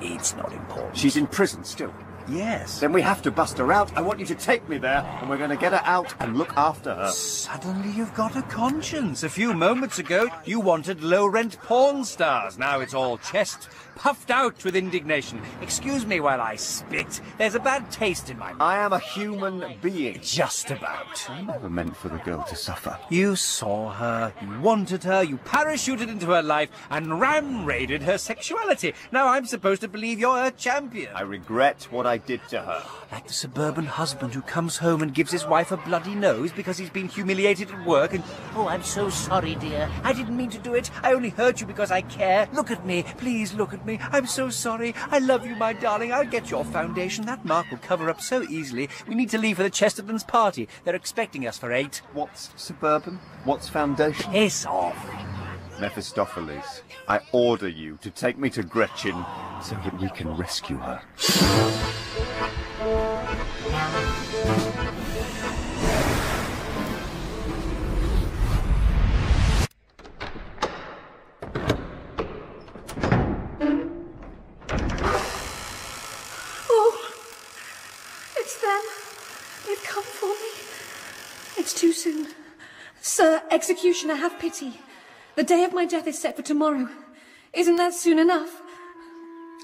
It's not important. She's in prison still. Yes. Then we have to bust her out. I want you to take me there, and we're going to get her out and look after her. Suddenly you've got a conscience. A few moments ago, you wanted low-rent porn stars. Now it's all chest, puffed out with indignation. Excuse me while I spit. There's a bad taste in my mouth. I am a human being. Just about. I never meant for the girl to suffer. You saw her, you wanted her, you parachuted into her life, and ram-raided her sexuality. Now I'm supposed to believe you're her champion. I regret what I did to her. Like the suburban husband who comes home and gives his wife a bloody nose because he's been humiliated at work and, oh, I'm so sorry, dear. I didn't mean to do it. I only hurt you because I care. Look at me. Please look at me. I'm so sorry. I love you, my darling. I'll get your foundation. That mark will cover up so easily. We need to leave for the Chesterton's party. They're expecting us for eight. What's suburban? What's foundation? Piss off. Mephistopheles, I order you to take me to Gretchen so that we can rescue her. Executioner, have pity. The day of my death is set for tomorrow. Isn't that soon enough?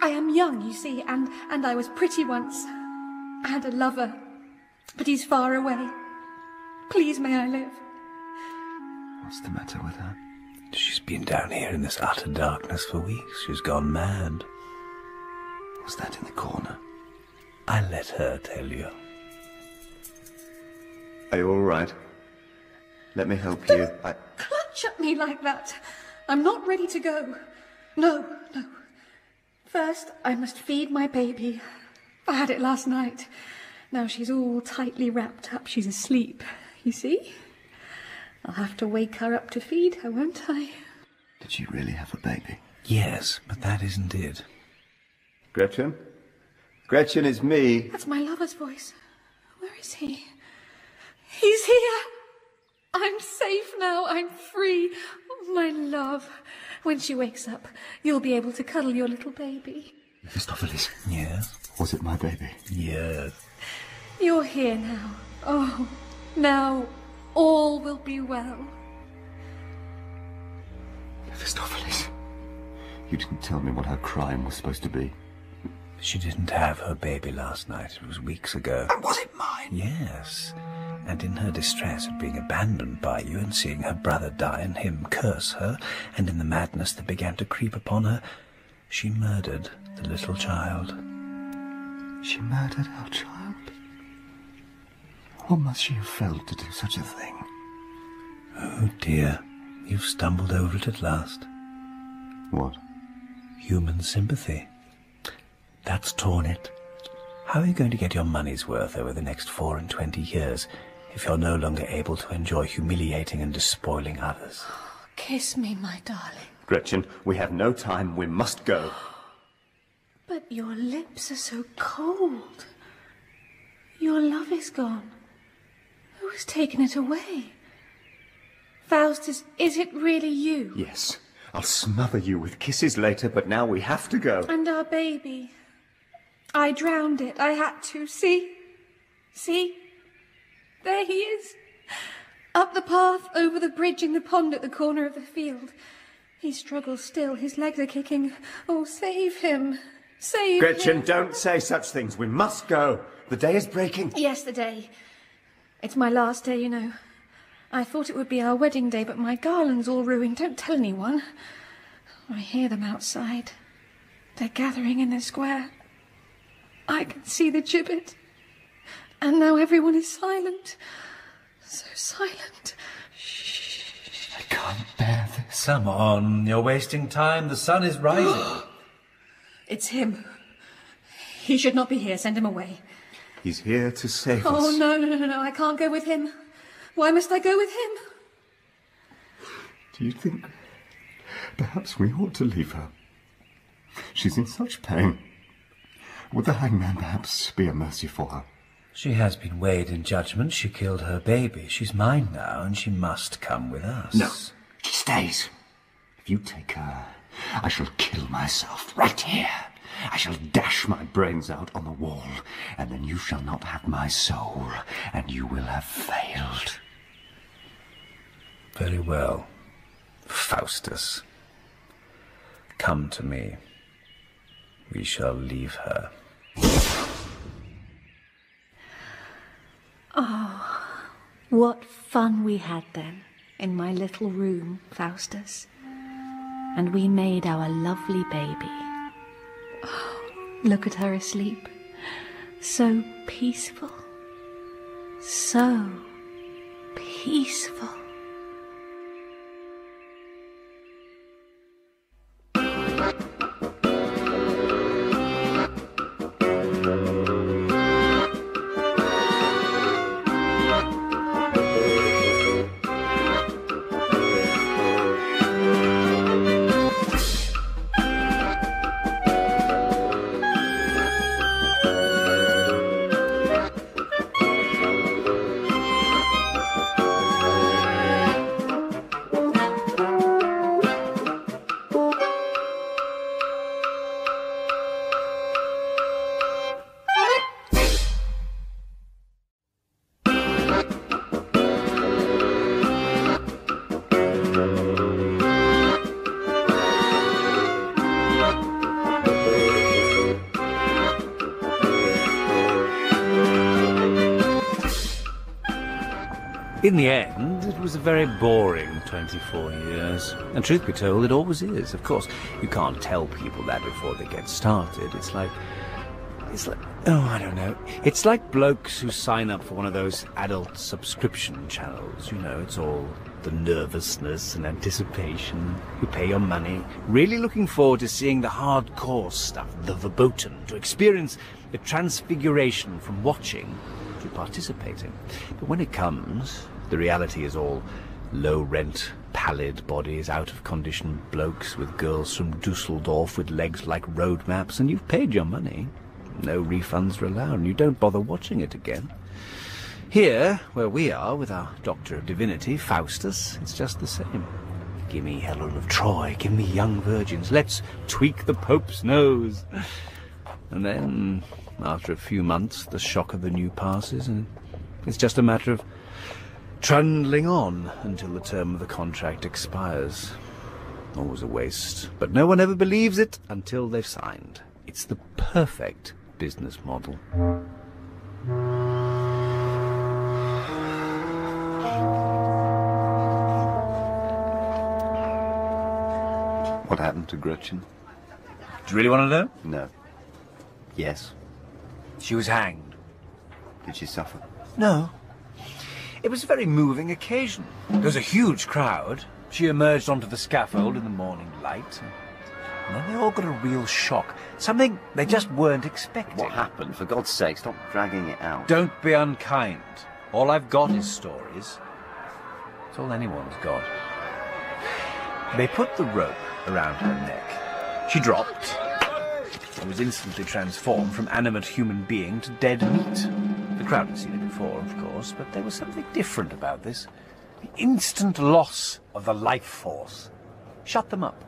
I am young, you see, and, and I was pretty once. I had a lover, but he's far away. Please may I live. What's the matter with her? She's been down here in this utter darkness for weeks. She's gone mad. What's that in the corner? I let her tell you. Are you all right? Let me help you. I... Clutch at me like that. I'm not ready to go. No, no. First, I must feed my baby. I had it last night. Now she's all tightly wrapped up. She's asleep. You see? I'll have to wake her up to feed her, won't I? Did she really have a baby? Yes, but that isn't it. Gretchen? Gretchen, it's me. That's my lover's voice. Where is he? He's here. I'm safe now. I'm free. Oh, my love. When she wakes up, you'll be able to cuddle your little baby. Mephistopheles, Yes? was it my baby? Yes. You're here now. Oh, now all will be well. Mephistopheles, you didn't tell me what her crime was supposed to be. She didn't have her baby last night. It was weeks ago. And was it mine? Yes. And in her distress at being abandoned by you and seeing her brother die and him curse her, and in the madness that began to creep upon her, she murdered the little child. She murdered our child? What must she have felt to do such a thing? Oh dear, you've stumbled over it at last. What? Human sympathy. That's torn it. How are you going to get your money's worth over the next four and twenty years if you're no longer able to enjoy humiliating and despoiling others? Kiss me, my darling. Gretchen, we have no time. We must go. But your lips are so cold. Your love is gone. Who has taken it away? Faustus, is it really you? Yes. I'll smother you with kisses later, but now we have to go. And our baby. I drowned it. I had to. See? See? There he is. Up the path, over the bridge, in the pond at the corner of the field. He struggles still. His legs are kicking. Oh, save him. Save him. Gretchen, him. don't say such things. We must go. The day is breaking. Yes, the day. It's my last day, you know. I thought it would be our wedding day, but my garland's all ruined. Don't tell anyone. I hear them outside. They're gathering in the square. I can see the gibbet. And now everyone is silent. So silent. Shh. I can't bear this. Come on, you're wasting time. The sun is rising. It's him. He should not be here. Send him away. He's here to save oh, us. Oh, no, no, no, no. I can't go with him. Why must I go with him? Do you think perhaps we ought to leave her? She's in such pain. Would the hangman perhaps be a mercy for her? She has been weighed in judgment. She killed her baby. She's mine now, and she must come with us. No, she stays. If you take her, I shall kill myself right here. I shall dash my brains out on the wall, and then you shall not have my soul, and you will have failed. Very well. Faustus. Come to me. We shall leave her. What fun we had then in my little room, Faustus. And we made our lovely baby. Oh, look at her asleep. So peaceful. So peaceful. In the end, it was a very boring 24 years. And truth be told, it always is. Of course, you can't tell people that before they get started. It's like. It's like. Oh, I don't know. It's like blokes who sign up for one of those adult subscription channels. You know, it's all the nervousness and anticipation. You pay your money, really looking forward to seeing the hardcore stuff, the verboten, to experience the transfiguration from watching to participating. But when it comes, the reality is all low rent, pallid bodies, out of condition blokes with girls from Dusseldorf with legs like road maps, and you've paid your money. No refunds are allowed, and you don't bother watching it again. Here, where we are, with our Doctor of Divinity, Faustus, it's just the same. Give me Helen of Troy, give me young virgins, let's tweak the Pope's nose. And then, after a few months, the shock of the new passes, and it's just a matter of trundling on until the term of the contract expires. Always a waste, but no one ever believes it until they've signed. It's the perfect business model. What happened to Gretchen? Do you really want to know? No. Yes. She was hanged. Did she suffer? No. It was a very moving occasion. There was a huge crowd. She emerged onto the scaffold in the morning light. And then they all got a real shock. Something they just weren't expecting. What happened? For God's sake, stop dragging it out. Don't be unkind. All I've got is stories. It's all anyone's got. They put the rope around her neck. She dropped and was instantly transformed from animate human being to dead meat. The crowd had seen it before, of course, but there was something different about this. The instant loss of the life force shut them up.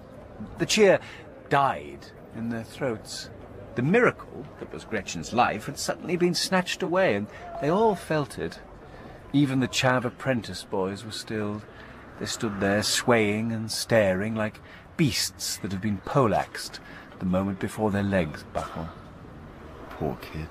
The cheer died in their throats. The miracle that was Gretchen's life had suddenly been snatched away, and they all felt it. Even the chav apprentice boys were stilled. They stood there swaying and staring like beasts that have been poleaxed the moment before their legs buckle. Poor kid.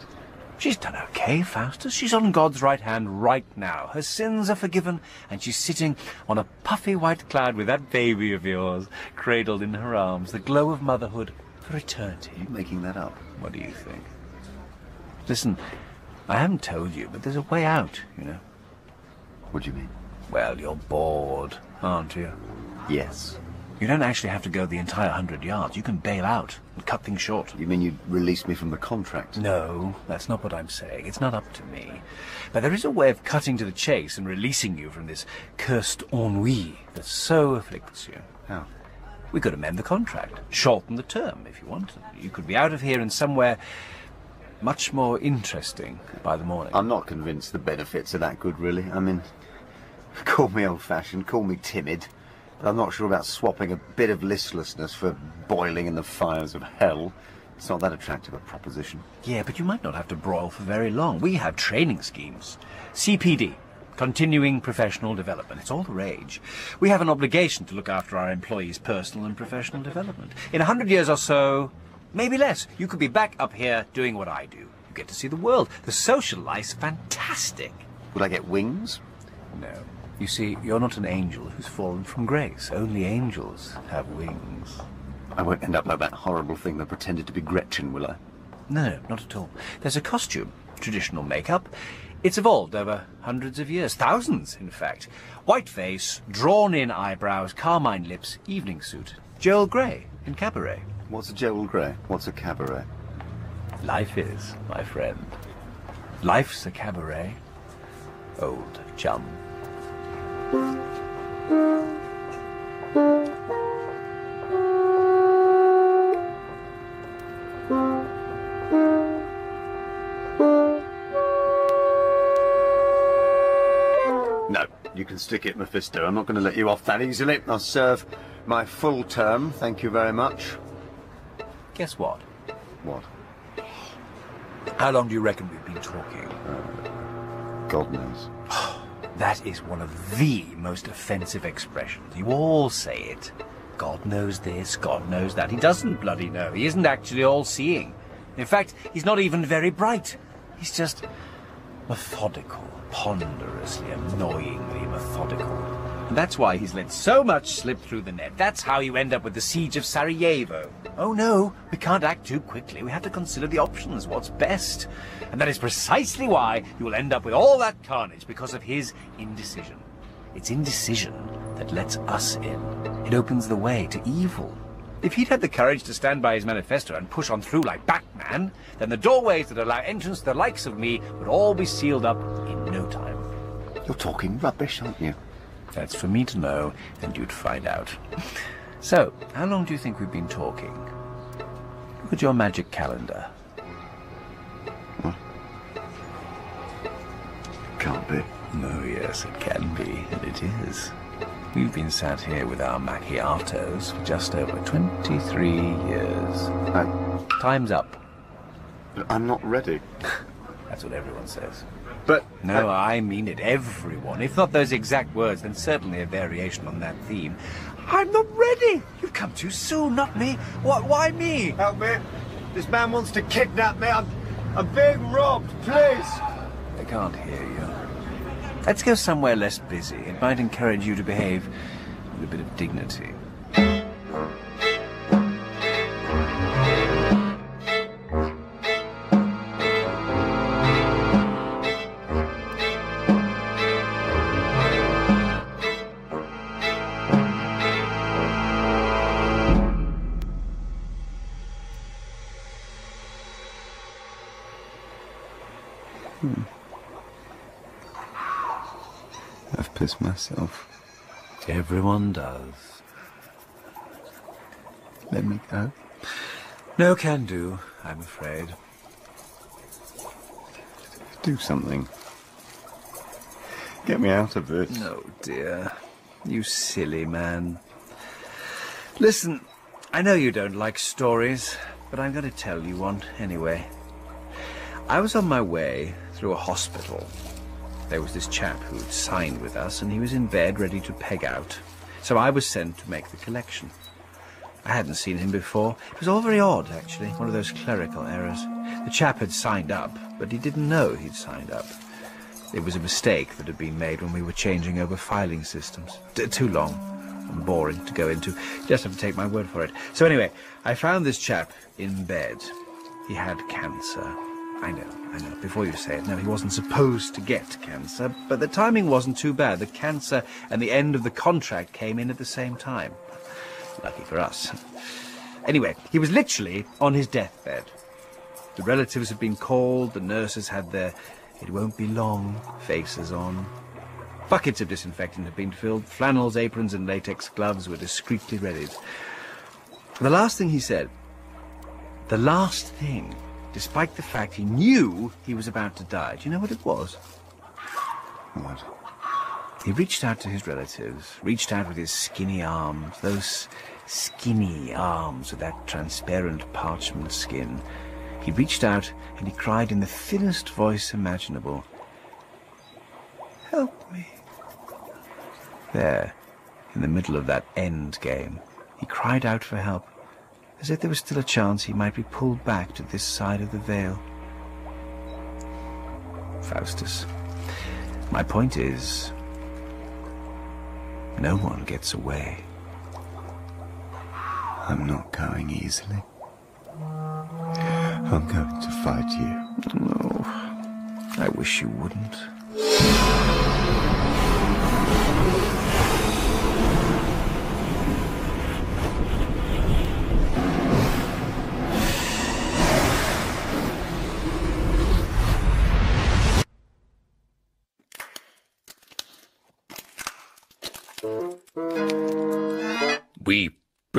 She's done okay, Faustus. She's on God's right hand right now. Her sins are forgiven, and she's sitting on a puffy white cloud with that baby of yours, cradled in her arms, the glow of motherhood for eternity. Are making that up? What do you think? Listen, I haven't told you, but there's a way out, you know. What do you mean? Well, you're bored, aren't you? Yes. You don't actually have to go the entire hundred yards. You can bail out and cut things short. You mean you'd release me from the contract? No, that's not what I'm saying. It's not up to me. But there is a way of cutting to the chase and releasing you from this cursed ennui that so afflicts you. How? We could amend the contract, shorten the term if you want. You could be out of here and somewhere much more interesting by the morning. I'm not convinced the benefits are that good, really. I mean, call me old-fashioned, call me timid, I'm not sure about swapping a bit of listlessness for boiling in the fires of hell. It's not that attractive a proposition. Yeah, but you might not have to broil for very long. We have training schemes. CPD, Continuing Professional Development. It's all the rage. We have an obligation to look after our employees' personal and professional development. In a hundred years or so, maybe less, you could be back up here doing what I do. You get to see the world. The social life's fantastic. Would I get wings? No. You see, you're not an angel who's fallen from grace. Only angels have wings. I won't end up like that horrible thing that pretended to be Gretchen, will I? No, not at all. There's a costume, traditional makeup. It's evolved over hundreds of years, thousands, in fact. White face, drawn-in eyebrows, carmine lips, evening suit. Joel Grey in Cabaret. What's a Joel Grey? What's a cabaret? Life is, my friend. Life's a cabaret. Old chum. No, you can stick it, Mephisto. I'm not going to let you off that easily. I'll serve my full term, thank you very much. Guess what? What? How long do you reckon we've been talking? Uh, God knows. That is one of the most offensive expressions. You all say it. God knows this, God knows that. He doesn't bloody know. He isn't actually all-seeing. In fact, he's not even very bright. He's just methodical, ponderously, annoyingly methodical. That's why he's let so much slip through the net. That's how you end up with the siege of Sarajevo. Oh no, we can't act too quickly. We have to consider the options, what's best. And that is precisely why you will end up with all that carnage because of his indecision. It's indecision that lets us in. It opens the way to evil. If he'd had the courage to stand by his manifesto and push on through like Batman, then the doorways that allow entrance to the likes of me would all be sealed up in no time. You're talking rubbish, aren't you? That's for me to know, and you'd find out. So, how long do you think we've been talking? Look at your magic calendar. Can't be. Oh, yes, it can be, and it is. We've been sat here with our macchiatos for just over 23 years. I, Time's up. I'm not ready. That's what everyone says. But No, I mean it, everyone. If not those exact words, then certainly a variation on that theme. I'm not ready! You've come too soon, not me. Why, why me? help me. This man wants to kidnap me. I'm, I'm being robbed. Please. I can't hear you. Let's go somewhere less busy. It might encourage you to behave with a bit of dignity. Everyone does. Let me go. No can do, I'm afraid. Do something. Get me out of this. No, dear. You silly man. Listen, I know you don't like stories, but I'm going to tell you one anyway. I was on my way through a hospital. There was this chap who'd signed with us, and he was in bed ready to peg out. So I was sent to make the collection. I hadn't seen him before. It was all very odd, actually. One of those clerical errors. The chap had signed up, but he didn't know he'd signed up. It was a mistake that had been made when we were changing over filing systems. Too long and boring to go into. Just have to take my word for it. So anyway, I found this chap in bed. He had cancer. I know, I know. Before you say it, no, he wasn't supposed to get cancer, but the timing wasn't too bad. The cancer and the end of the contract came in at the same time. Lucky for us. Anyway, he was literally on his deathbed. The relatives had been called, the nurses had their it won't be long faces on. Buckets of disinfectant had been filled, flannels, aprons, and latex gloves were discreetly readied. The last thing he said, the last thing, despite the fact he knew he was about to die, do you know what it was? What? He reached out to his relatives, reached out with his skinny arms, those skinny arms with that transparent parchment skin. He reached out and he cried in the thinnest voice imaginable, Help me. There, in the middle of that end game, he cried out for help, as if there was still a chance he might be pulled back to this side of the veil. Faustus, my point is, no one gets away. I'm not going easily. I'm going to fight you. No, I wish you wouldn't.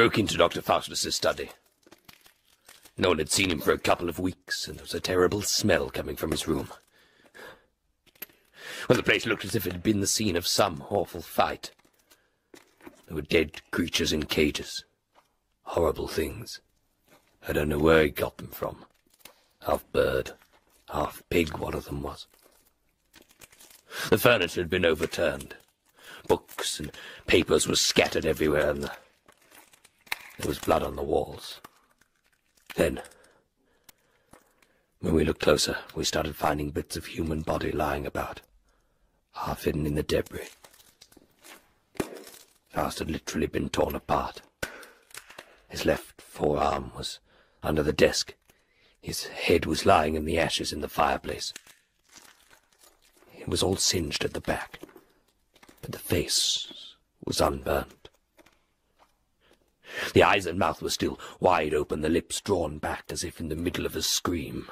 Broke into Dr. Faustus's study. No one had seen him for a couple of weeks, and there was a terrible smell coming from his room. Well, the place looked as if it had been the scene of some awful fight. There were dead creatures in cages. Horrible things. I don't know where he got them from. Half bird, half pig, one of them was. The furniture had been overturned. Books and papers were scattered everywhere, and the... there was blood on the walls. Then, when we looked closer, we started finding bits of human body lying about, half hidden in the debris. Faust had literally been torn apart. His left forearm was under the desk. His head was lying in the ashes in the fireplace. It was all singed at the back, but the face was unburned. The eyes and mouth were still wide open, the lips drawn back as if in the middle of a scream.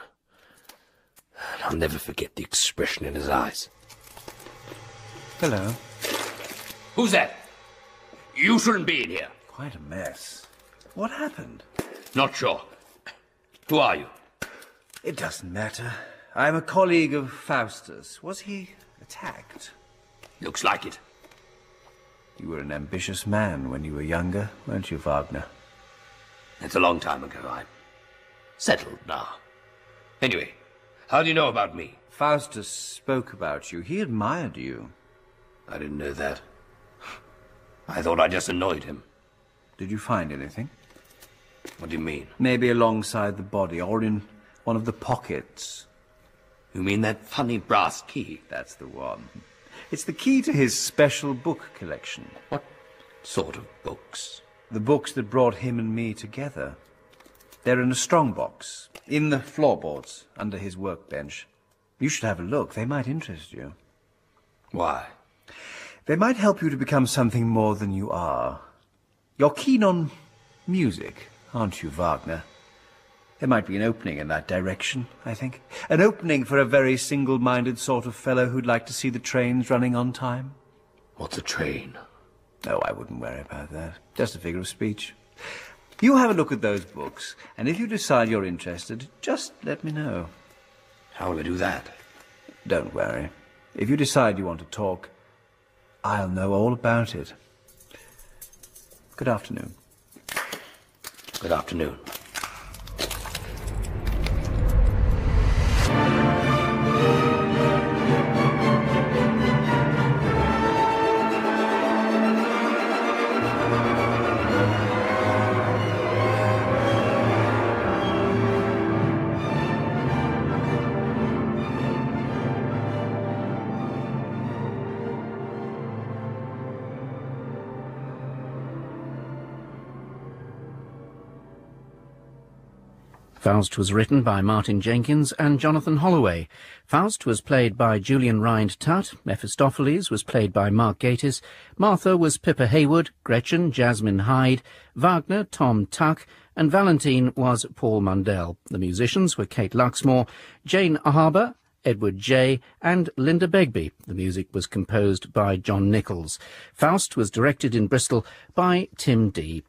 And I'll never forget the expression in his eyes. Hello. Who's that? You shouldn't be in here. Quite a mess. What happened? Not sure. Who are you? It doesn't matter. I'm a colleague of Faustus. Was he attacked? Looks like it. You were an ambitious man when you were younger, weren't you, Wagner? It's a long time ago. I'm settled now. Anyway, how do you know about me? Faustus spoke about you. He admired you. I didn't know that. I thought I just annoyed him. Did you find anything? What do you mean? Maybe alongside the body, or in one of the pockets. You mean that funny brass key? That's the one. It's the key to his special book collection. What sort of books? The books that brought him and me together. They're in a strong box, in the floorboards, under his workbench. You should have a look. They might interest you. Why? They might help you to become something more than you are. You're keen on music, aren't you, Wagner? There might be an opening in that direction, I think. An opening for a very single-minded sort of fellow who'd like to see the trains running on time. What's a train? Oh, I wouldn't worry about that. Just a figure of speech. You have a look at those books, and if you decide you're interested, just let me know. How will I do that? Don't worry. If you decide you want to talk, I'll know all about it. Good afternoon. Good afternoon. Faust was written by Martin Jenkins and Jonathan Holloway. Faust was played by Julian Rhind-Tutt. Mephistopheles was played by Mark Gatiss. Martha was Pippa Haywood. Gretchen, Jasmine Hyde. Wagner, Tom Tuck. And Valentine was Paul Mundell. The musicians were Kate Luxmore, Jane Harbour, Edward J. and Linda Begbie. The music was composed by John Nichols. Faust was directed in Bristol by Tim Dee.